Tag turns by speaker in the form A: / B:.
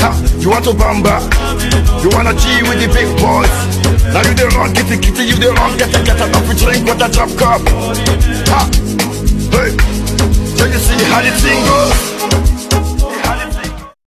A: Ha, you want to bamba? You wanna G with the big boys? Now you the wrong kitty kitty, you the wrong get a get up we drink with a drop cup. Ha, hey, so you see how the thing goes?